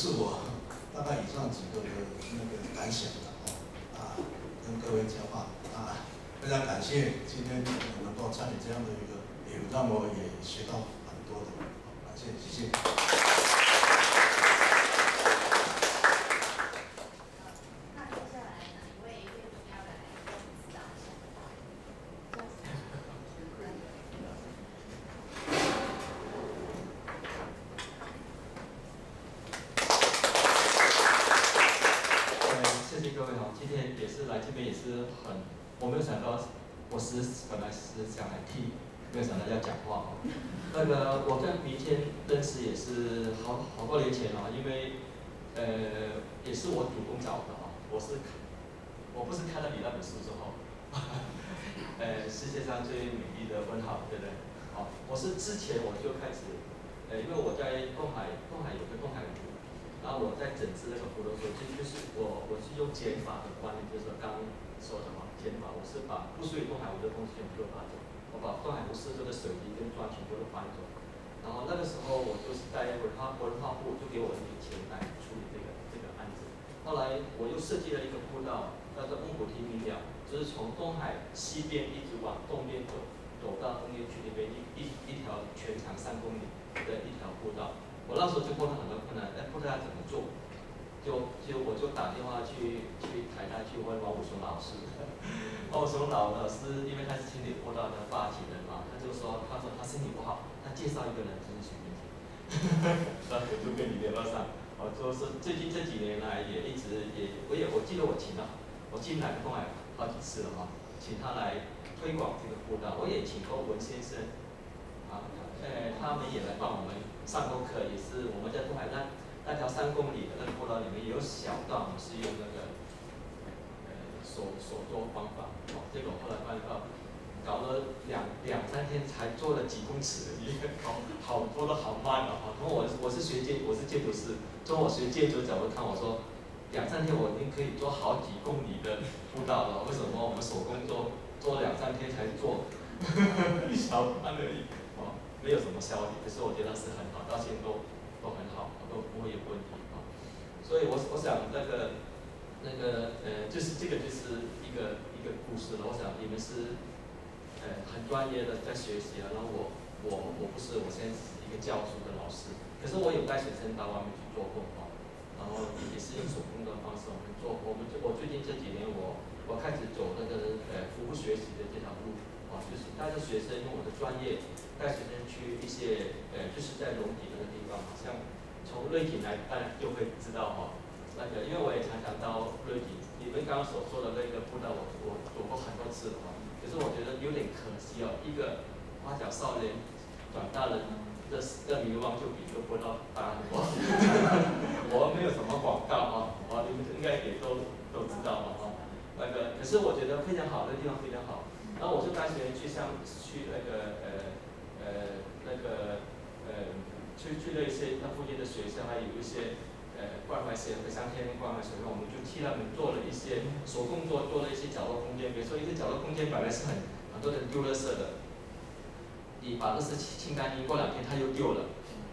是我大概以上几个的那个感想的，啊，跟各位讲话啊，非常感谢今天能够参与这样的一个，也让我也学到很多的，感谢谢谢。那接下来哪一位贵宾要来跟我们指导一下？呃，谢谢各位哈，今天也是来这边也是很，我没有想到，我是本来是想来听，没有想到要讲话哈。那个我跟明天认识也是好好多年前了，因为呃也是我主动找的哈，我是我不是看了你那本书之后，呃世界上最美丽的问号，对不对？好，我是之前我就开始，因为我在东海东海有个东海湖。然后我在整治那个湖的时候，就就是我我是用减法的观念，就是刚说的嘛，减法，我是把不属于东海湖的东西全部都搬走，我把东海湖四周的水泥跟砖全部都搬走。然后那个时候我就是在文化文化部就给我一笔钱来处理这个这个案子。后来我又设计了一个步道，叫做孟古提明了，就是从东海西边一直往东边走，走到工业区那边一一一条全长三公里的一条步道。我那时候就碰到很多困难，但，不知道怎么做，就就我就打电话去去台大去问王武松老师，王武松老老师因为他是心理步道的发起人嘛，他就说他说他身体不好，他介绍一个人真是随便就跟你联络上，我说是最近这几年来也一直也我也我记得我请了，我进来过来好几次了哈，请他来推广这个步道，我也请过文先生，啊，呃他们也来帮我们。上过课也是我们在东海那那条三公里的那个步道里面有小段我们是用那个呃手手做方法，哦，这个我后来发现到搞了两两三天才做了几公尺，一个好好多的好慢哦，从我我是学建我是建筑师，从我学建筑角度看，我说两三天我已经可以做好几公里的步道了，为什么我们手工做做两三天才做一 小段而已。没有什么效率，可是我觉得是很好，到现在都都很好，都不会有问题啊。所以我我想那个那个呃，就是这个就是一个一个故事了。我想你们是呃很专业的在学习啊，然后我我我不是，我现在是一个教书的老师，可是我有带学生到外面去做过啊，然后也是用手工的方式我们做。我们我最近这几年我我开始走那个呃服务学就是带着学生用我的专业。带学生去一些呃，就是在龙井那个地方，好像从瑞景来看就会知道哈。那个，因为我也常常到瑞景，你们刚刚所说的那个步道，我我走过很多次了哈。可是我觉得有点可惜哦，一个花甲少年转大人的的迷望就比这个步道大很多。我没有什么广告哈，哦，你们应该也都都知道了哈。那个，可是我觉得非常好，那地方非常好。然后我就带学生去像去那个呃。呃，那个呃，去去了一些那附近的学校，还有一些呃关怀协会、像天关怀协会，我们就替他们做了一些手工做做了一些角落空间。比如说一个角落空间本来是很很多人丢垃圾的，你把垃圾清清干净，过两天他又丢了，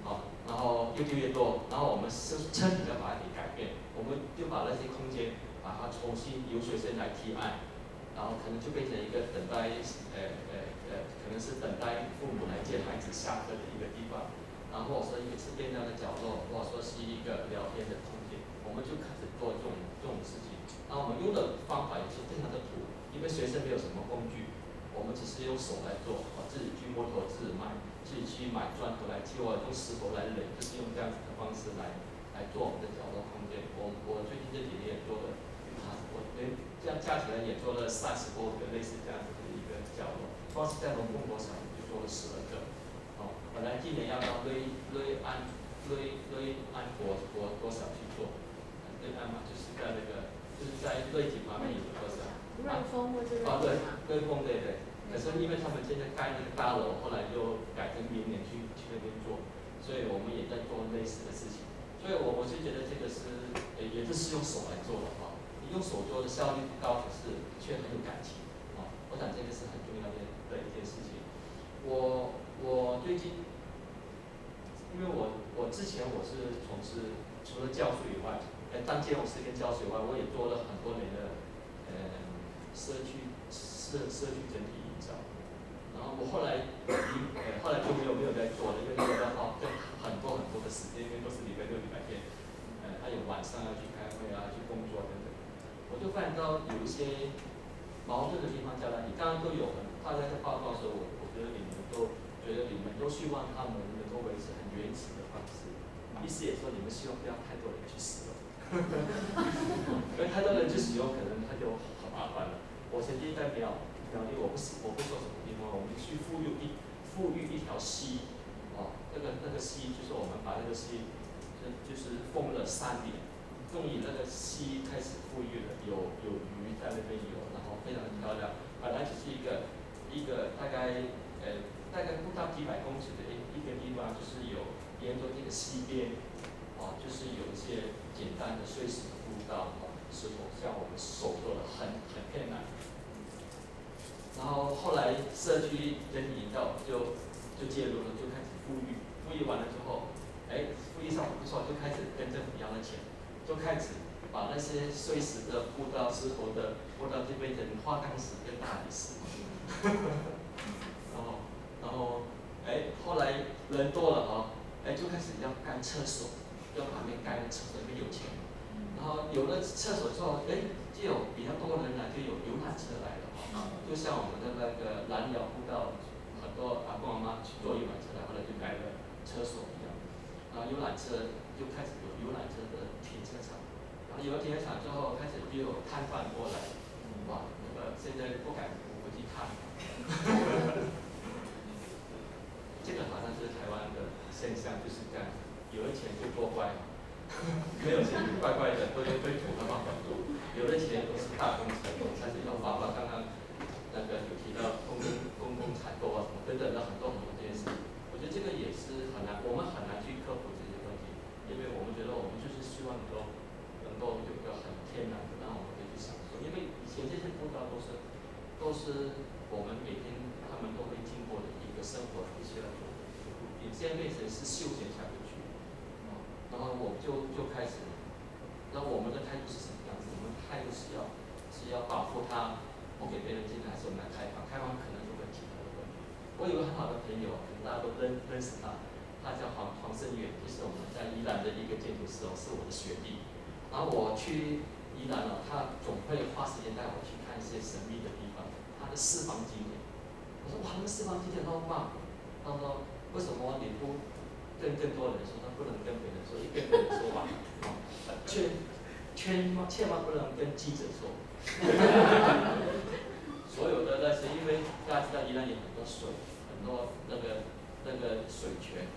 啊，然后越丢越多，然后我们是彻底的把它给改变，我们就把那些空间把它重新由学生来提案，然后可能就变成一个等待呃呃呃。可能是等待父母来接孩子下课的一个地方，然后或者说一个是变亮的角落，或者说是一个聊天的空间，我们就开始做这种这种事情。那我们用的方法也是非常的土，因为学生没有什么工具，我们只是用手来做，自己锯木头自己买，自己去买砖头来砌，或者用石头来垒，就是用这样子的方式来来做我们的角落空间。我我最近这几年也做了，啊，我连这样加起来也做了三十多个类似这样子的一个角落。光是在龙凤国场就做了十二个，哦，本来今年要到瑞瑞安瑞瑞安国国国小去做，瑞安嘛，就是在那个就是在瑞景旁边有个国小，瑞丰或者瑞哦对，瑞丰对对，可是因为他们现在盖那个大楼，后来就改成明年去去那边做，所以我们也在做类似的事情，所以我我是觉得这个是也也是用手来做的哈，用手做的效率不高，可是却很有感情，啊，我想这个是很重要的。的一件事情，我我最近，因为我我之前我是从事除了教书以外，呃，当建筑师跟教书以外，我也做了很多年的呃社区社社区整体营造。然后我后来后来就没有没有在做了，因为那个要花很多很多的时间，因为都是礼拜六礼拜天，呃，还有晚上要去开会啊，去工作等等。我就发现到有一些矛盾的地方在哪里？刚刚都有很大家在报告的时候，我我觉得你们都觉得你们都希望他们能够维持很原始的方式，意思也说你们希望不要太多人去使用，因为太多人去使用，可能他就很麻烦了。我曾经在苗苗栗，我不我不说什么地方，我们去富裕一富裕一条溪，哦，那个那个溪就是我们把那个溪，就就是封了三年，终于那个溪开始富裕了，有有鱼在那边游，然后非常漂亮。本来只是一个一个大概呃大概不到几百公尺的一一个地方，就是有沿着这个溪边，啊，就是有一些简单的碎石步道啊，石头像我们手做的很很困难。然后后来社区整体营造就就介入了，就开始富裕，富裕完了之后，哎，富裕上不错，就开始跟政府要了钱，就开始。把那些碎石的铺到石头的铺到这边成花岗石跟大理石，然后然后哎后来人多了啊，哎就开始要盖厕所，要旁边盖个厕所，因为有钱，然后有了厕所之后，哎就有比较多人来，就有游览车来了啊，就像我们的那个蓝鸟步道，很多阿公阿妈去坐游览车然，后呢就盖了厕所一样，然后游览车就开始有游览车的停车场。然后有了停车场之后，开始就有摊贩过来，哇，那个现在不敢回去看。这个好像是台湾的现象，就是这样，有了钱就多乖，没有钱就乖乖的，都用被土方法做。有了钱都是大工程，开始要包括刚刚那个有提到公共公共采购啊什么等等的很多很多这件事，我觉得这个也是很难，我们很难去克服这些问题，因为我们觉得我们就是希望能够。都有一个很天然的，让我们可以去享受。因为以前这些步道都是，都是我们每天他们都会经过的一个生活必须要走的一个路径。现在变成是休闲下不去，啊，然后我们就就开始，那我们的态度是什么样子？我们态度是要是要保护它，不给别人进来，还是我们来开放？开放可能就会其他的问题。我有个很好的朋友，可能大家都认认识他，他叫黄黄胜远，就是我们在宜兰的一个建筑师哦，是我的学弟。然后我去宜兰了，他总会花时间带我去看一些神秘的地方，他的私房景点。我说哇，那私房景点那么棒，他说为什么你不跟更多人说？他不能跟别人说，一跟别人说完，圈圈千万不能跟记者说。所有的那些，因为大家知道宜兰有很多水，很多那个那个水泉，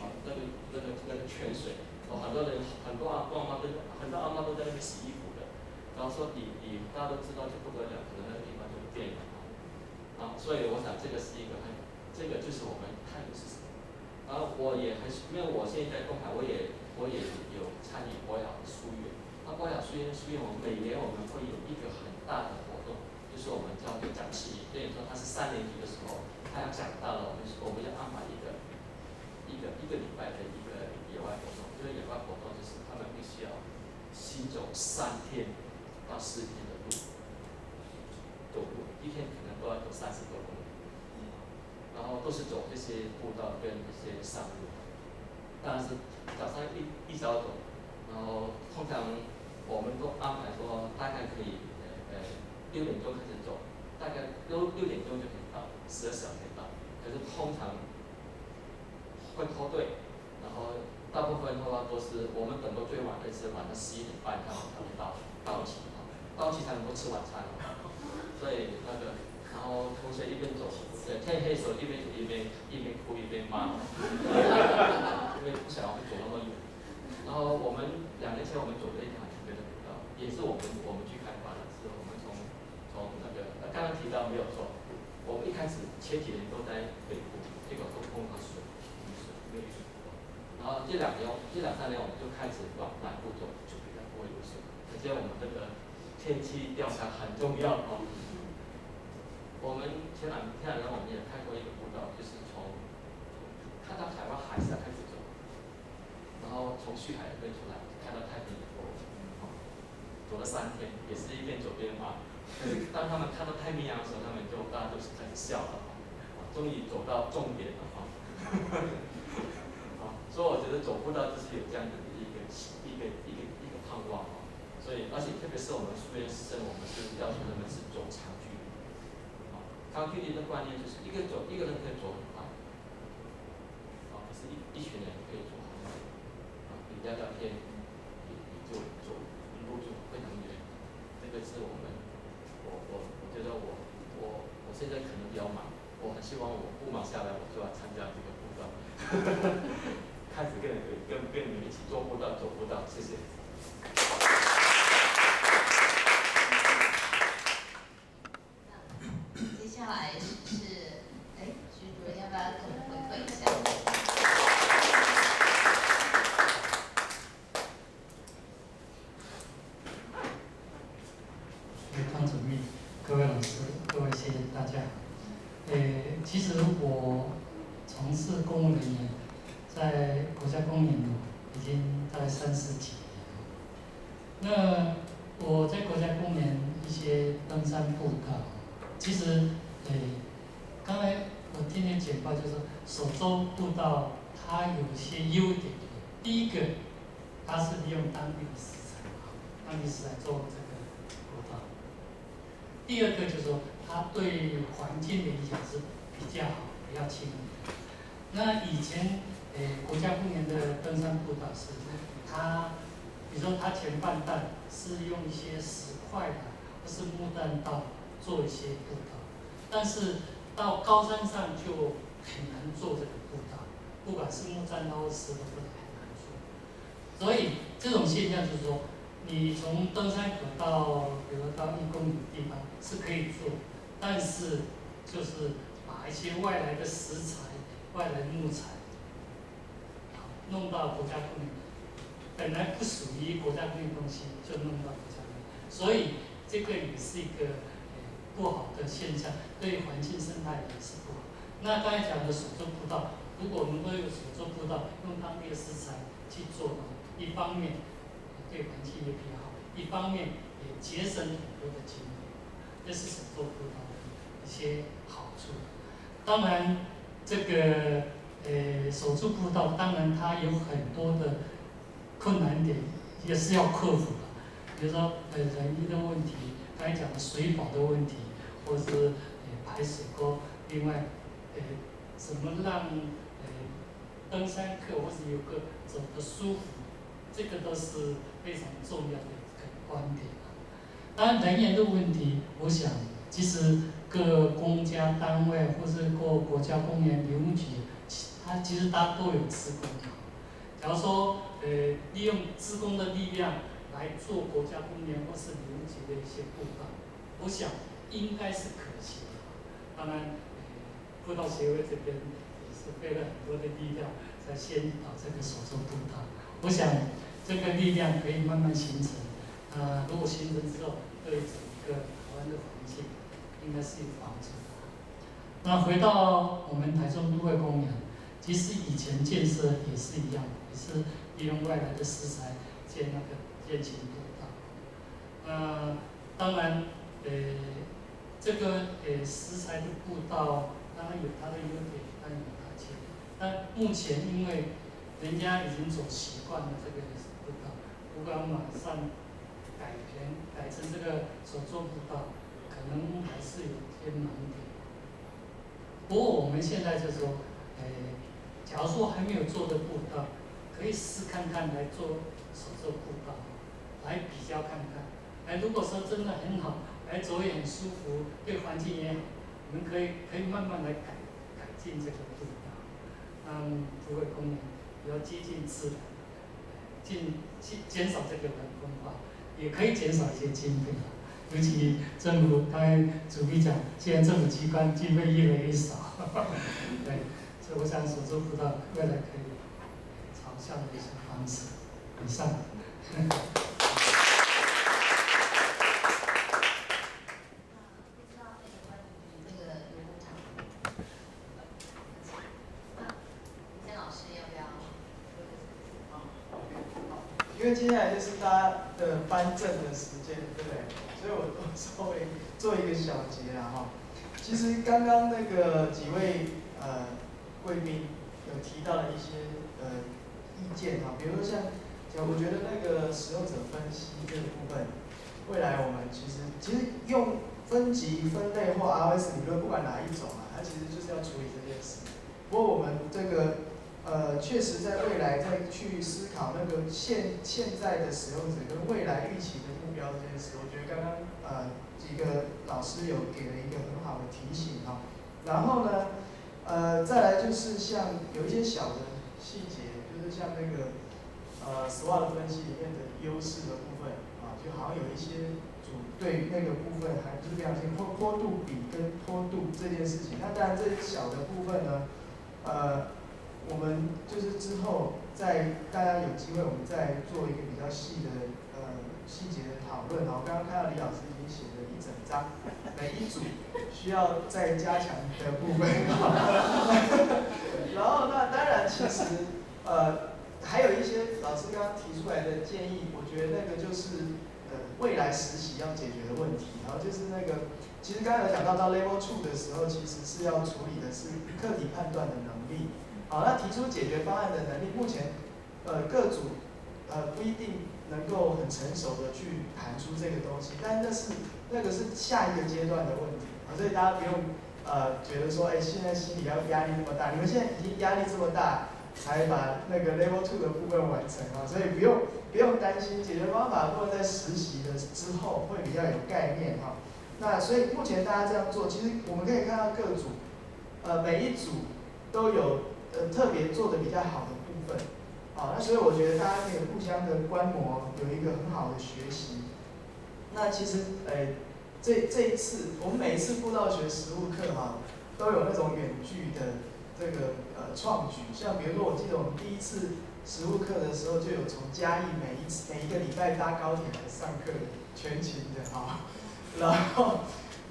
啊，那个那个那个泉水。哦很多人，很多阿公阿妈都，很多阿妈都在那边洗衣服的。然后说你你大家都知道就不得了，可能那个地方就变了啊。所以我想这个是一个很，这个就是我们态度是什么。然后我也很，因为我现在在东海，我也我也有参与博雅书院。那博雅书院书院，我们每年我们会有一个很大的活动，就是我们叫做讲师营。所以说他是三年级的时候，他要讲到了，我们我们要安排一个一个一个礼拜的一个野外活动。这个野外活动就是他们必须要行走三天到四天的路，走路一天可能都要走三十多公里，然后都是走这些步道跟这些山路。当然是早上一一早走，然后通常我们都安排说大概可以呃呃六点钟开始走，大概六六点钟就可以到，十二小时到。可是通常会拖队，然后。大部分的话都是我们等到最晚的是晚上十一点半才能到到齐，到齐才能够吃晚餐。所以那个，然后同学一边走，对，天黑时候一边走一边一边哭一边骂，因为不想要走那么远。然后我们两年前我们走了一条特别的步道，也是我们我们去开发的，是我们从从那个刚刚提到没有错，我们一开始前几年都在北部，结果都碰到水，雨水没有水。然后这两年，这两三年我们就开始往南部走，就比较不会有水。而且我们这个天气调查很重要哦。我们前两前两年我们也开过一个步道，就是从看到台湾海峡开始走，然后从旭海那边出来，了三天，也是一边走边骂。可是当他们看到太平洋的时候，他们就大家都是开始笑了，啊，终于走到重点了啊！啊，所以我觉得走步道就是有这样的一个一个一个一个盼望啊。所以，而且特别是我们书院生，我们是要求他们是走长距离。啊，长距离的观念就是一个走一个人可以走很快，啊，可是一一群人可以走很远，啊，你聊聊天，你你就走一路就非常远。这个是我们。我我我觉得我我我现在可能比较忙，我很希望我不忙下来，我就要参加这个步道，开始跟跟跟你们一起做步道走步道，谢谢。接下来是，哎，徐主任要不要跟我们回馈一下？各位老师，各位谢谢大家。诶，其实我从事公务人员，在国家公园已经大概三十几年。那我在国家公园一些登山步道，其实诶，刚才我听见简报就是手到，它有些优点。第一个，它是利用当地的食材，当地食材做这个步道。第二个就是说，它对环境的影响是比较好，比较轻。那以前，诶，国家公园的登山步道是，它，比如说它前半段是用一些石块的，或是木栈道做一些步道，但是到高山上就很难做这个，不管是木栈道或石头都很难做。所以这种现象就是说。你从登山口到，比如到一公里的地方是可以做，但是就是把一些外来的食材、外来木材，弄到国家公园，本来不属于国家公园东西就弄到国家公园，所以这个也是一个不好的现象，对环境生态也是不好。那刚才讲的手作步道，如果能够有手作步道，用当地的食材去做，一方面。对环境也比较好，一方面也节省很多的精力，这是手做葡萄的一些好处。当然，这个呃手做葡萄，当然它有很多的困难点，也是要克服的。比如说呃人力的问题，刚才讲的水保的问题，或是呃排水沟，另外呃怎么让登山客或是游客走得舒服。这个都是非常重要的一个观点当然，人员的问题，我想其实各公家单位或是各国家公园林务局，它其实它都有职工。假如说呃利用职工的力量来做国家公园或是林务局的一些部分，我想应该是可行的。当然，步道协会这边费了很多的力量在先到这个手中步道。我想这个力量可以慢慢形成，呃，如果形成之后，对整个台湾的环境应该是有帮助的。那回到我们台中都会公园，其实以前建设也是一样，也是利用外来的食材建那个建行步道。那当然，呃，这个呃石材的步道当然有它的优点，那。目前因为人家已经走习惯了这个步道，如果马上改变改成这个手作步道，可能还是有些难点。不过我们现在就说，哎，假如说还没有做的步道，可以试看看来做手作步道，来比较看看。哎，如果说真的很好，来走也很舒服，对环境也好，我们可以可以慢慢来改改进这个步道，让不会功能。比较接近自然，减减减少这个人工化，也可以减少一些经费啊。尤其政府刚才主笔讲，现在政府机关经费越来越少，对，所以我想所做不到，未来可以朝向的一些方式。以上。因为接下来在就是大家的颁证的时间，对不对？所以我我稍微做一个小结了哈。其实刚刚那个几位呃贵宾有提到了一些呃意见哈，比如说像，我觉得那个使用者分析这个部分，未来我们其实其实用分级分类或 RS 理论，不管哪一种啊，它其实就是要处理这件事。不过我们这个。呃，确实在未来再去思考那个现现在的使用者跟未来预期的目标这件事，我觉得刚刚呃几个老师有给了一个很好的提醒哈。然后呢，呃，再来就是像有一些小的细节，就是像那个呃 SWOT 分析里面的优势的部分啊，就好像有一些组对那个部分还是非常清坡坡度比跟坡度这件事情。那当然这小的部分呢，呃。我们就是之后在大家有机会，我们再做一个比较细的呃细节的讨论。啊，我，刚刚看到李老师已经写了一整张，每一组需要再加强的部分。然后那当然其实呃还有一些老师刚刚提出来的建议，我觉得那个就是呃未来实习要解决的问题。然后就是那个其实刚才有讲到到 level two 的时候，其实是要处理的是课题判断的能力。好，那提出解决方案的能力，目前，呃，各组，呃，不一定能够很成熟的去谈出这个东西，但那是那个是下一个阶段的问题，啊，所以大家不用，呃，觉得说，哎，现在心理要压力那么大，你们现在已经压力这么大，才把那个 level two 的部分完成啊，所以不用不用担心，解决方法或者在实习的之后会比较有概念哈。那所以目前大家这样做，其实我们可以看到各组，呃，每一组都有。呃，特别做的比较好的部分，好，那所以我觉得大家可以互相的观摩，有一个很好的学习。那其实，呃，这这一次我们每一次布道学实务课哈，都有那种远距的这个呃创举，像比如说我记得我们第一次实务课的时候，就有从嘉义每一次每一个礼拜搭高铁来上课，全勤的哈，然后。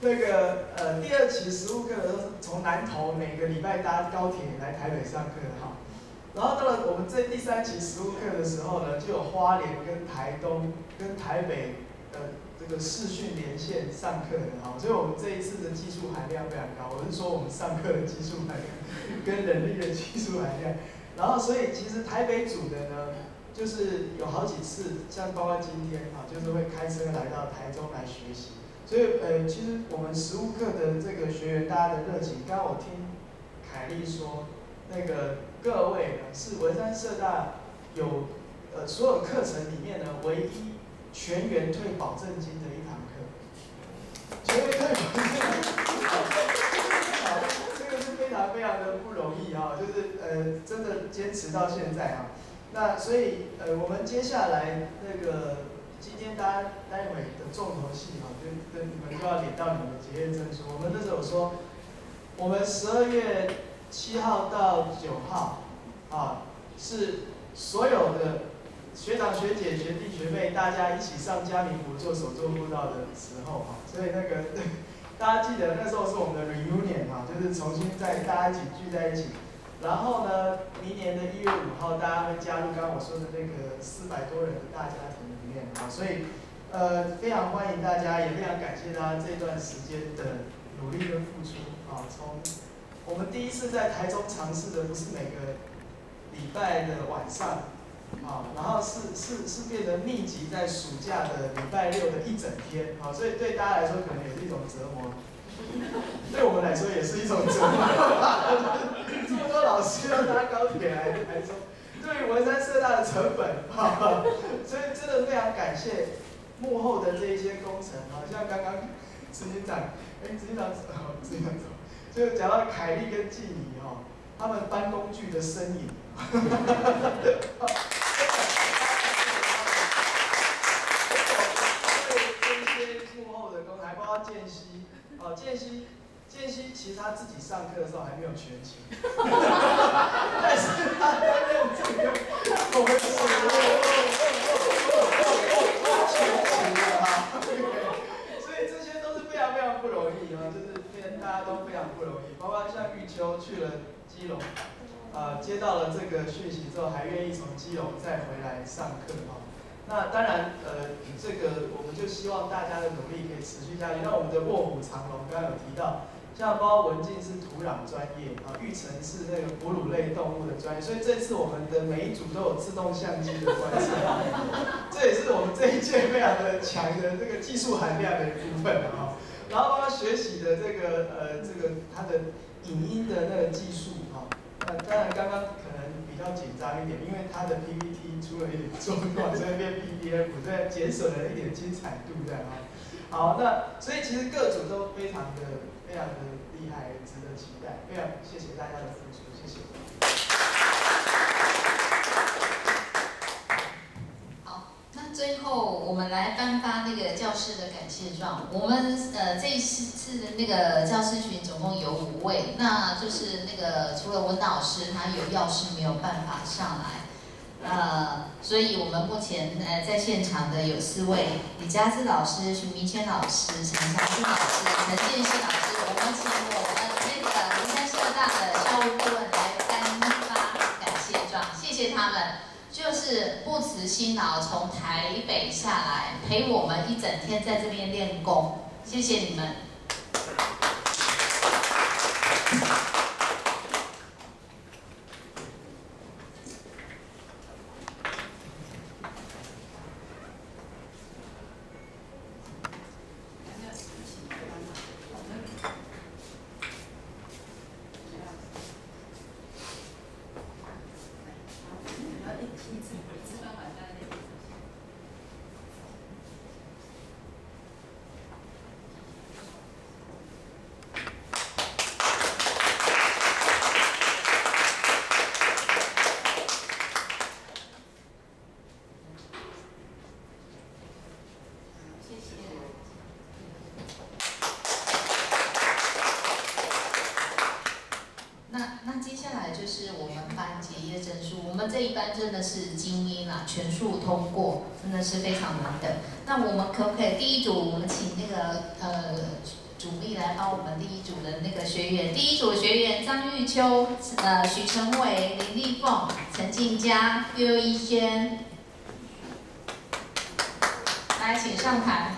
那个呃，第二期实务课的时候，从南投每个礼拜搭高铁来台北上课哈，然后到了我们这第三期实务课的时候呢，就有花莲跟台东跟台北的这个视讯连线上课的哈，所以我们这一次的技术含量非常高。我是说我们上课的技术含量跟人力的技术含量，然后所以其实台北组的呢，就是有好几次，像包括今天啊，就是会开车来到台中来学习。所以，呃，其实我们实务课的这个学员，大家的热情，刚刚我听凯丽说，那个各位呢是文山社大有，呃，所有课程里面呢唯一全员退保证金的一堂课，全员退保证金，好，这个是非常非常的不容易啊，就是呃，真的坚持到现在啊，那所以，呃，我们接下来那个。今天大家待会的重头戏哈，就跟你们就要领到你们的结业证书。我们那时候说，我们十二月七号到九号，啊，是所有的学长学姐学弟学妹大家一起上嘉明湖做手作步道的时候哈，所以那个 大家记得那时候是我们的 reunion 哈，就是重新再大家一起聚在一起。然后呢，明年的一月五号，大家会加入刚刚我说的那个四百多人的大家庭里面。啊，所以，呃，非常欢迎大家，也非常感谢大家这段时间的努力跟付出。啊，从我们第一次在台中尝试的，不是每个礼拜的晚上，啊，然后是是是变得密集在暑假的礼拜六的一整天。啊，所以对大家来说可能也是一种折磨，对我们来说也是一种折磨。这么多老师要搭高铁来台中。对于文山社大的成本，哈，所以真的非常感谢幕后的这一些工程，好像刚刚执行长，哎，执行长，执行长就讲到凯丽跟静怡哦，他们搬工具的身影，哈哈哈哈哈哈。这些幕后的工还包括建熙，哦，建熙。建熙其实他自己上课的时候还没有全勤，哈哈哈但是他担任这个我们所全勤的哈，所以这些都是非常非常不容易啊，就是非大家都非常不容易，包括像玉秋去了基隆，呃接到了这个讯息之后，还愿意从基隆再回来上课哈，那当然，呃，这个我们就希望大家的努力可以持续下去。那我们的卧虎藏龙，刚刚有提到，像包文静是土壤专业啊，玉成是那个哺乳类动物的专业，所以这次我们的每一组都有自动相机的观测，这也是我们这一届非常的强的这个技术含量的一部分啊。然后包括学习的这个呃这个它的影音的那个技术哈，那当然刚刚可能比较紧张一点，因为他的 PPT 出了一点状况，所以变 PDF，对减损了一点精彩度这样啊。好，那所以其实各组都非常的非常的厉害，值得期待。非常谢谢大家的付出，谢谢。好，那最后我们来颁发那个教师的感谢状。我们呃这一次的那个教师群总共有五位，那就是那个除了文老师他有要事没有办法上来，呃，所以我们目前呃在现场的有四位：李佳芝老师、徐明谦老师、陈祥军老师、陈建新老师。我们请我们那个林山社大的教务顾问来颁发感谢状，谢谢他们。就是不辞辛劳从台北下来陪我们一整天在这边练功，谢谢你们。谢谢。那那接下来就是我们班结业证书，我们这一班真的是精英啦，全数通过，真的是非常难得。那我们可不可以第一组，我们请那个呃主力来帮我们第一组的那个学员，第一组学员张玉秋、呃徐成伟、林丽凤、陈静佳、岳一轩，来请上台。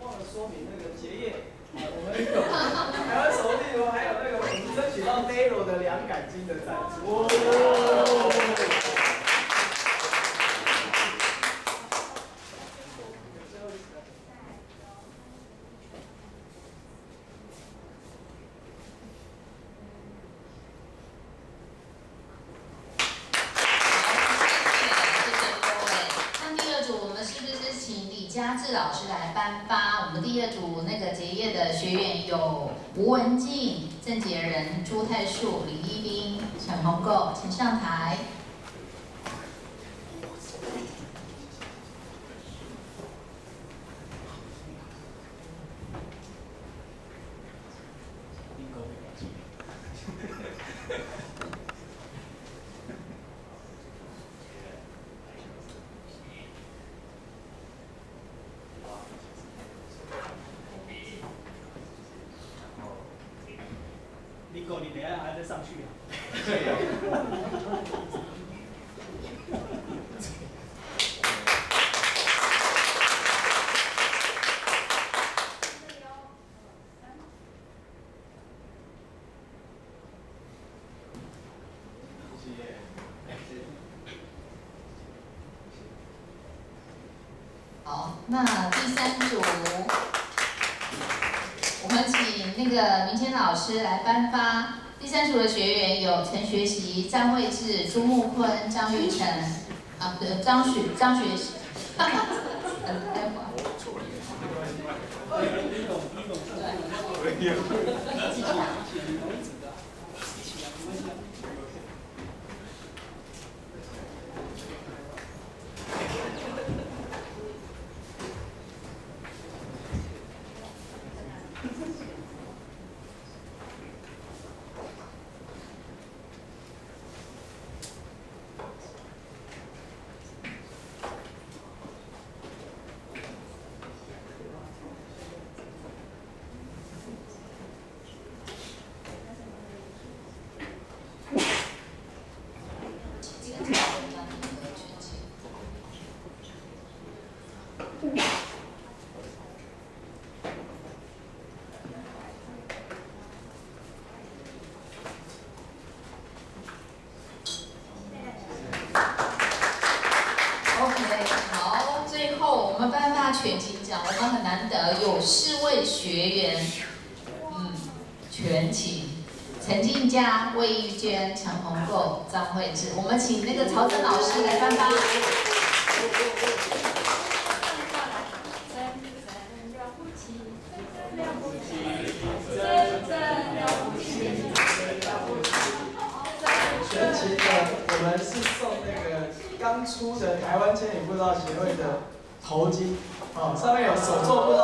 忘了说明那个结业，啊，我们有台湾首例哦，还有那个我们争取到 Nero 的凉感金的赞助。谢谢各位。那第二组我们是不是请李佳老师来颁发？我们第二组那个结业的学员有吴文静、郑杰仁、朱太树、李一斌、陈红购，请上台。那个明谦老师来颁发第三组的学员有陈学习、张卫志、朱木坤、张玉成，啊，对，张学张学习，嗯，待会儿。魏玉娟、陈红够、张慧智，我们请那个曹真老师来颁发。全奇的，我们是送那个刚出的台湾千里步道协会的头巾，哦，上面有手作步道。